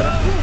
Oh!